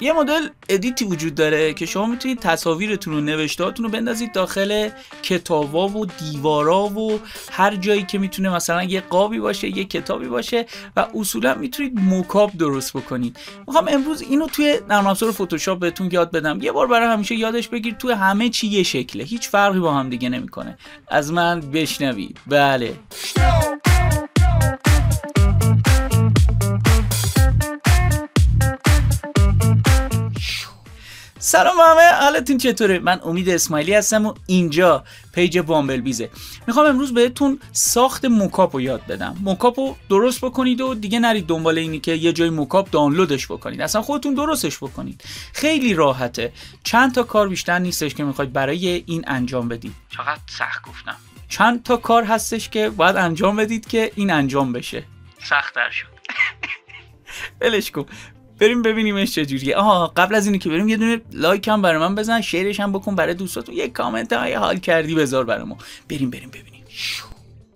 یه مدل edit ی وجود داره که شما می‌تونید تصاویرتون و نوشتهاتون رو بندازید داخل کتابا و دیوارا و هر جایی که می‌تونه مثلا یه قابی باشه یه کتابی باشه و اصولا می‌تونید mockup درست بکنید. می‌خوام امروز اینو توی نرم افزار فتوشاپ بهتون یاد بدم. یه بار برای همیشه یادش بگیر توی همه چی یه شکله. هیچ فرقی با هم دیگه نمی‌کنه. از من بشنوید. بله. سلام همه. حالتون چطوره؟ من امید اسماعیلی هستم و اینجا page بامبل بیزه. می‌خوام امروز بهتون ساخت mockup رو یاد بدم. mockup رو درست بکنید و دیگه نرید دنبال اینی که یه جای mockup دانلودش بکنید. اصلا خودتون درستش بکنید. خیلی راحته. چند تا کار بیشتر نیستش که می‌خواید برای این انجام بدید. چقدر سخت گفتم. چند تا کار هستش که باید انجام بدید که این انجام بشه. سختتر شد. ولش کن. بریم ببینیمش چجوریه آها قبل از اینی که بریم یه دونه like هم برای من بزن شیرش هم بکن برای دوستاتون. یه کامنت های حال کردی بذار برامو بریم بریم ببینیم.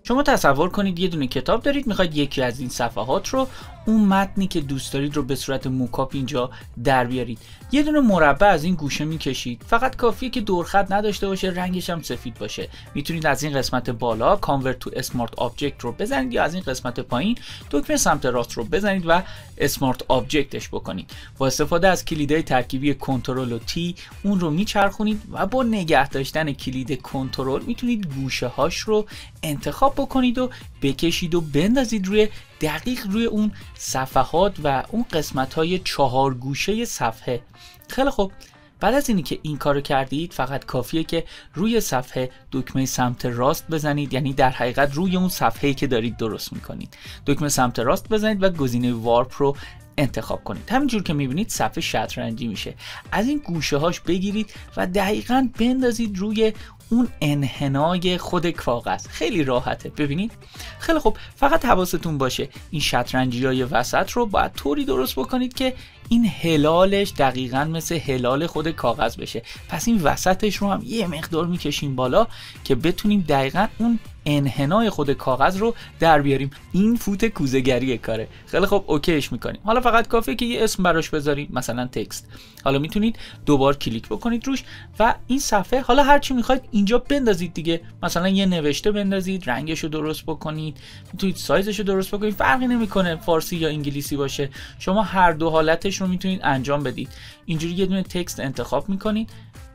شما تصور کنید یه دونه کتاب دارید می‌خواید یکی از این صفحات رو اون متنی که دوست دارید رو به صورت mockup اینجا در بیارید. یه دونه مربع از این گوشه می‌کشید. فقط کافیه که دورخط نداشته باشه رنگش هم سفید باشه. می‌تونید از این قسمت بالا Convert to Smart Object رو بزنید یا از این قسمت پایین دکمه سمت راست رو بزنید و اسمارت آبجکتش بکنید. با استفاده از کلیدهای ترکیبی کنترل و تی اون رو میچرخونید و با نگه داشتن کلید کنترل می‌تونید گوشه هاش رو انتخاب بکنید و بکشید و بندازید روی دقیق روی اون صفحات و اون قسمت های چهار گوشه صفحه. خیلی خوب. بعد از اینی که این کارو کردید فقط کافیه که روی صفحه دکمه سمت راست بزنید یعنی در حقیقت روی اون صفحه که دارید درست می‌کنید. دکمه سمت راست بزنید و گزینه وارپ رو انتخاب کنید. همینجور که می‌بینید صفحه شطرنجی میشه. از این گوشه هاش بگیرید و دقیقا بندازید روی اون انحنای خود کاغذ. خیلی راحته. ببینید؟ خیلی خوب. فقط حواستون باشه این شطرنجی های وسط رو باید طوری درست بکنید که این هلالش دقیقا مثل هلال خود کاغذ بشه. پس این وسطش رو هم یه مقدار می‌کشیم بالا که بتونیم دقیقا اون انحنای خود کاغذ رو در بیاریم. این فوت کوزگری کاره. خیلی خوب اوکیش می‌کنیم. حالا فقط کافیه که یه اسم براش بذارید مثلا تکست. حالا می‌تونید دوبار کلیک بکنید روش و این صفحه حالا هر چی می‌خواید اینجا بندازید دیگه. مثلا یه نوشته بندازید رنگش رو درست بکنید. می‌تونید سایزش رو درست بکنید. فرقی نمی‌کنه فارسی یا انگلیسی باشه. شما هر دو حالتش رو می‌تونید انجام بدید. اینجوری یه دونه تکست انتخاب می‌کنید.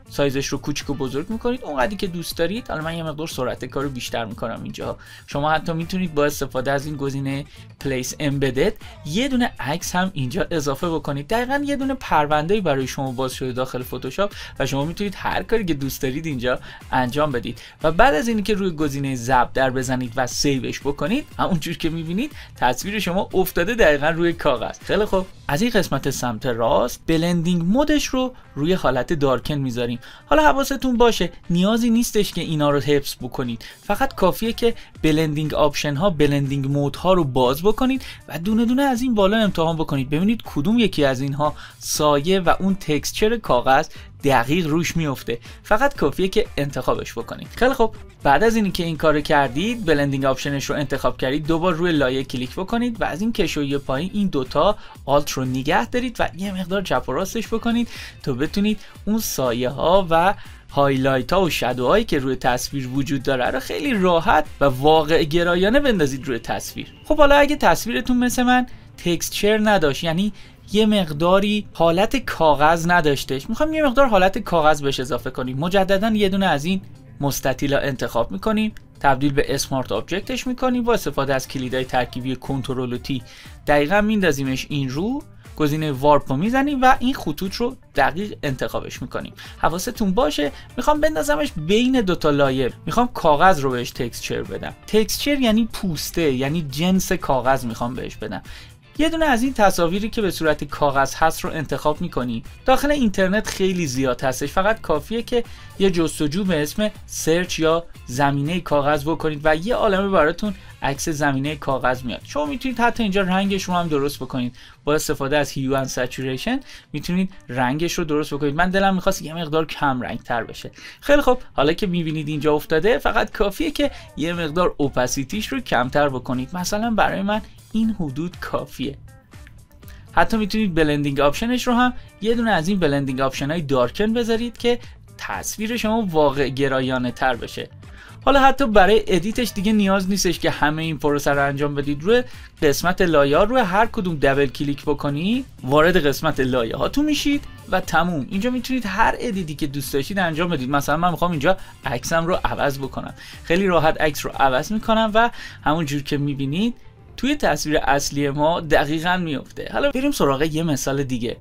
سایزش رو کوچیک و بزرگ می‌کنید. اونقدری که دوست دارید حالا من یه مقدار سرعت کار رو بیشتر می‌کنم اینجا شما حتی می‌تونید با استفاده از این گزینه پلیس امبدد یه دونه عکس هم اینجا اضافه بکنید. دقیقا یه دونه پرونده برای شما باز شده داخل فتوشاپ و شما می‌تونید هر کاری که دوست دارید اینجا انجام بدید. و بعد از اینکه روی گزینه ضبط در بزنید و سیوش بکنید همونجور که می‌بینید تصویر شما افتاده دقیقا روی کاغذ. خیلی خوب. از این قسمت سمت راست بلندینگ مودش رو روی حالت دارکن می‌ذاریم. حالا حواستون باشه نیازی نیستش که اینا رو حفظ بکنید. فقط کافیه که blending option ها blending mode ها رو باز بکنید و دونه دونه از این بالا امتحان بکنید. ببینید کدوم یکی از اینها سایه و اون texture کاغذ دقیق روش میفته فقط کافیه که انتخابش بکنید. خیلی خب بعد از اینکه این کارو کردید blending option ش رو انتخاب کردید. دوبار روی لایه کلیک بکنید و از این کشوی پایین این دوتا alt رو نگه دارید و یه مقدار چپ و راستش بکنید تا بتونید اون سایه ها و highlight ها و shadow هایی که روی تصویر وجود داره رو خیلی راحت و واقع گرایانه بندازید روی تصویر. خب حالا اگه تصویرتون مثل من texture نداشت یعنی یه مقداری حالت کاغذ نداشتش. می‌خوام یه مقدار حالت کاغذ بهش اضافه کنیم. مجددا یه دونه از این مستطیلا انتخاب می‌کنیم. تبدیل به smart object ش می‌کنیم. با استفاده از کلیدهای ترکیبی کنترل و T دقیقا میندازیمش این رو. گزینه warp رو می‌زنیم و این خطوط رو دقیق انتخابش می‌کنیم. حواستون باشه. می‌خوام بندازمش بین دوتا لایه. می‌خوام کاغذ رو بهش texture بدم. texture یعنی پوسته یعنی جنس کاغذ می‌خوام بهش بدم. یه دونه از این تصاویری که به صورت کاغذ هست رو انتخاب می‌کنی. داخل اینترنت خیلی زیاد هستش. فقط کافیه که یه جستجو به اسم سرچ یا زمینه کاغذ بکنید و یه عالمه براتون عکس زمینه کاغذ میاد. شما می‌تونید حتی اینجا رنگش رو هم درست بکنید. با استفاده از hue and saturation می‌تونید رنگش رو درست بکنید. من دلم می‌خواست یه مقدار کم رنگ تر بشه. خیلی خب حالا که می‌بینید اینجا افتاده فقط کافیه که یه مقدار opacity ش رو کمتر بکنید. مثلا برای من این حدود کافیه. حتی می‌تونید blending option ش رو هم یه دونه از این blending option های darken بذارید که تصویر شما واقع گرایانه تر بشه. حالا حتی برای edit ش دیگه نیاز نیستش که همه این پروسه رو انجام بدید. روی قسمت لایه روی هر کدوم double click بکنی وارد قسمت لایه هاتون میشید و تموم. اینجا می‌تونید هر edit ی که دوست داشتید انجام بدید. مثلا من می‌خوام اینجا عکسم رو عوض بکنم. خیلی راحت عکس رو عوض می‌کنم و همون جور که می‌بینید توی تصویر اصلی ما دقیقا میفته حالا بریم سراغ یه مثال دیگه.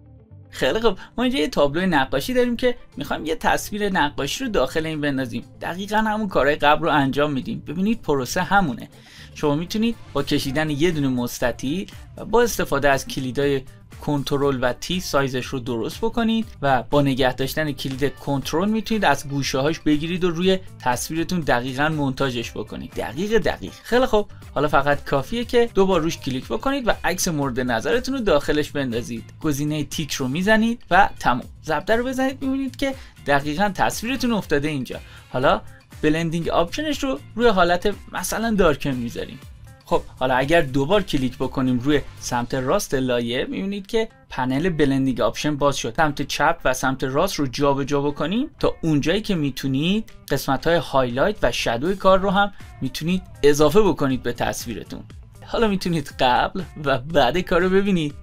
خیلی خوب ما اینجا یه تابلو نقاشی داریم که می‌خوایم یه تصویر نقاشی رو داخل این بندازیم. دقیقا همون کارهای قبل رو انجام میدیم. ببینید پروسه همونه. شما می‌تونید با کشیدن یه دونه مستطیل و با استفاده از کلیدای کنترل و تی سایزش رو درست بکنید و با نگه داشتن کلید کنترل می‌تونید از گوشه هاش بگیرید و روی تصویرتون دقیقا منتاجش بکنید. دقیق دقیق. خیلی خوب. حالا فقط کافیه که دو بار روش کلیک بکنید و عکس مورد نظرتون رو داخلش بندازید. گزینه تیک رو می‌زنید و تموم. ضبط رو بزنید می‌بینید که دقیقا تصویرتون افتاده اینجا. حالا blending option ش رو روی حالت مثلا darken می‌ذاریم. خب حالا اگر دوبار کلیک بکنیم روی سمت راست لایه می‌بینید که پنل blending option باز شد. سمت چپ و سمت راست رو جابجا جا بکنیم تا اونجایی که می‌تونید قسمت های highlight و shadow کار رو هم می‌تونید اضافه بکنید به تصویرتون. حالا می‌تونید قبل و بعد کار رو ببینید.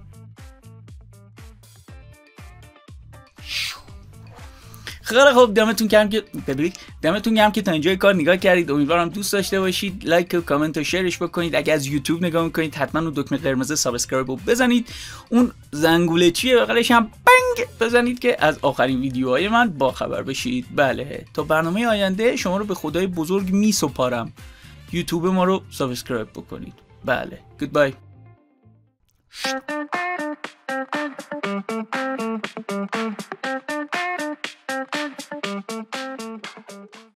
خیلی خوب. دمتون گرم که ببینید. دمتون گرم که تا اینجای کار نگاه کردید. امیدوارم دوست داشته باشید. لایک و کامنت و شیرش بکنید. اگه از یوتیوب نگاه می‌کنید حتما اون دکمه قرمز subscribe رو بزنید. اون زنگوله چیه؟ بغلش هم بنگ بزنید که از آخرین ویدیوهای من با خبر بشید. بله. تا برنامه آینده شما رو به خدای بزرگ میسپارم. یوتیوب ما رو subscribe بکنید. بله. goodbye